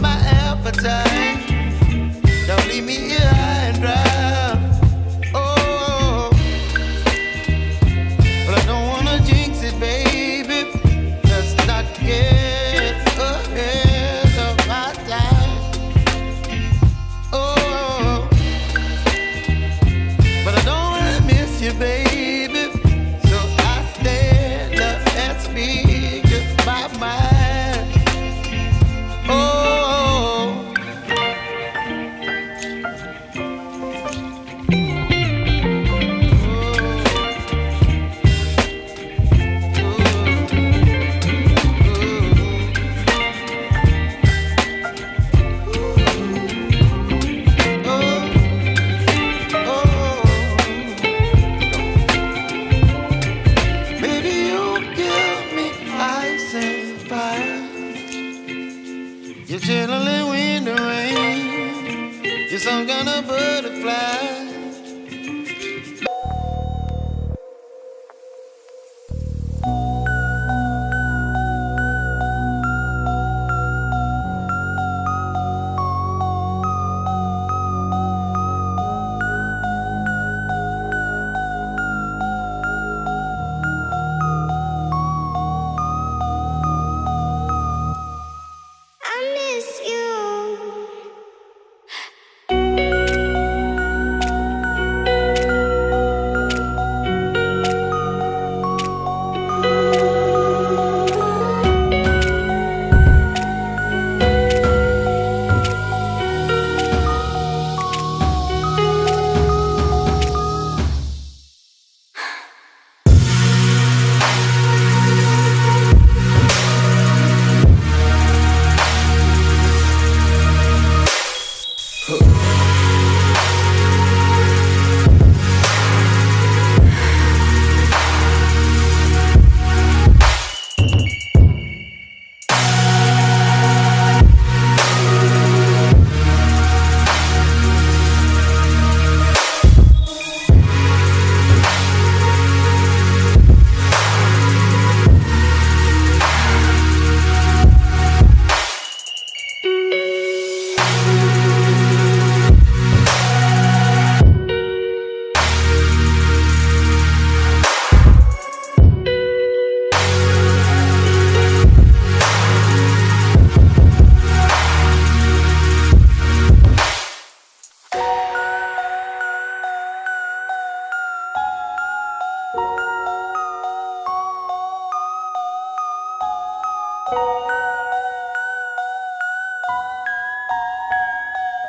my appetite. Don't leave me here dry. Oh, but I don't wanna jinx it, baby. Let's not get ahead of my time. Oh, but I don't wanna miss you, baby.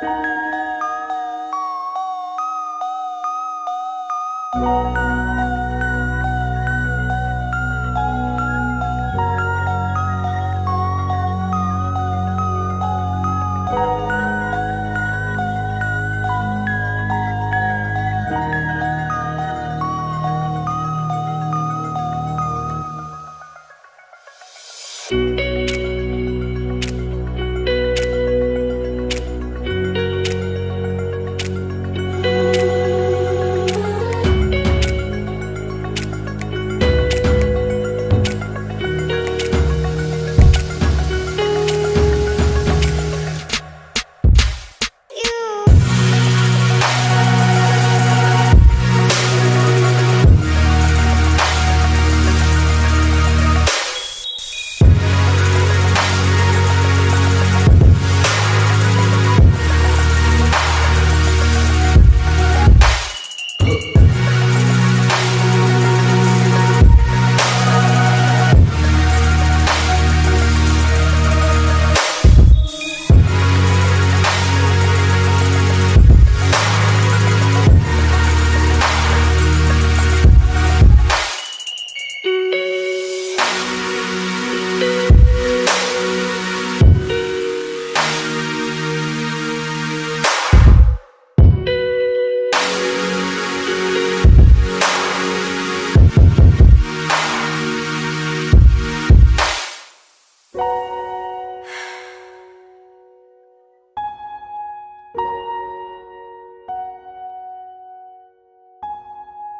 thank you.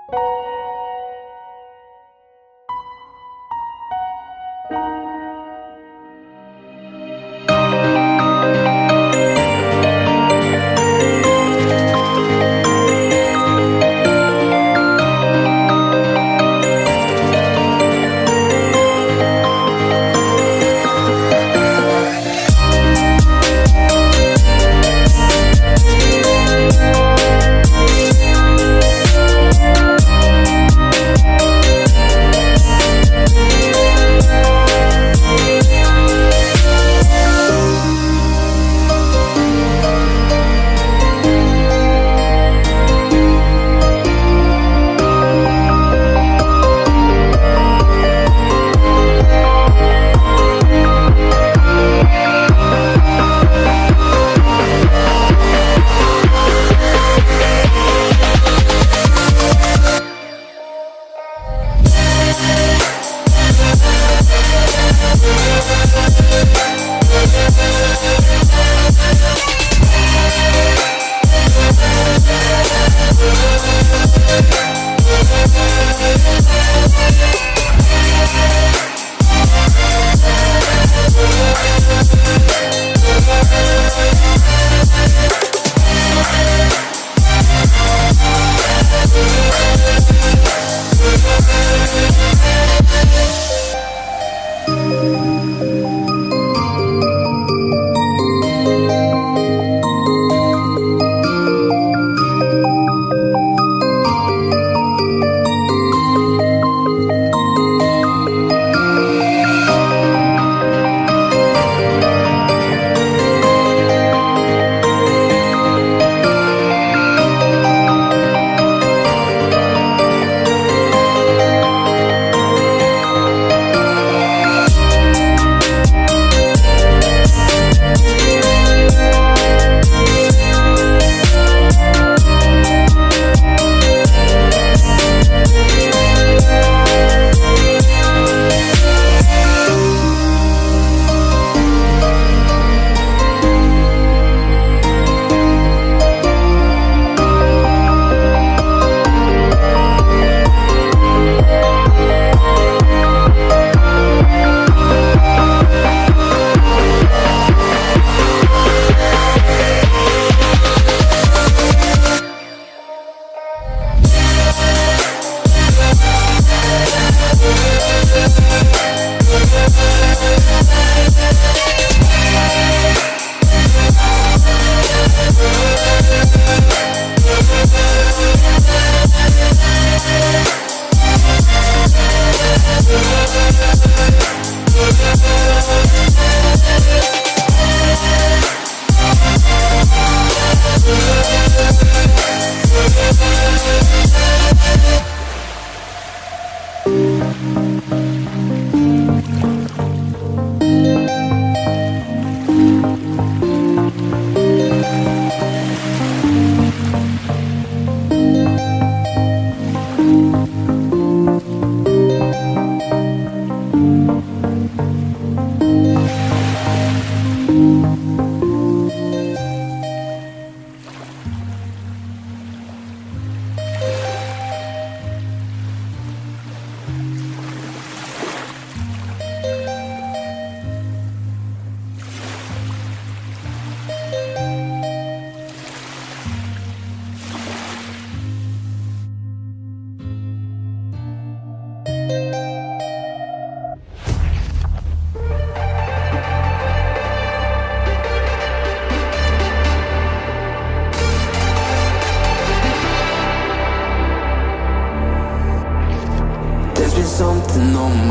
Música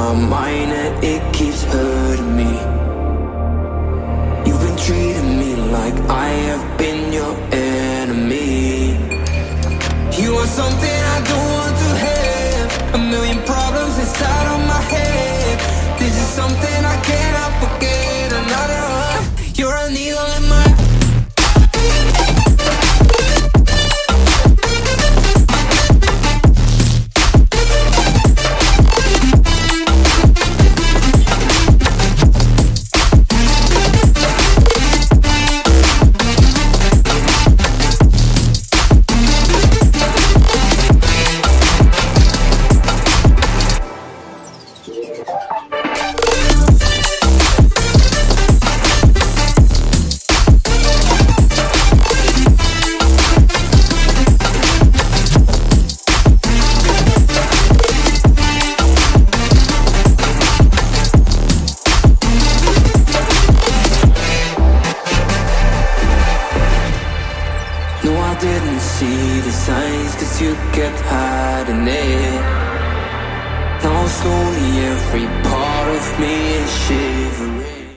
my mind and it keeps hurting me. You've been treating me like I have been your enemy. You are something I don't want to have. A million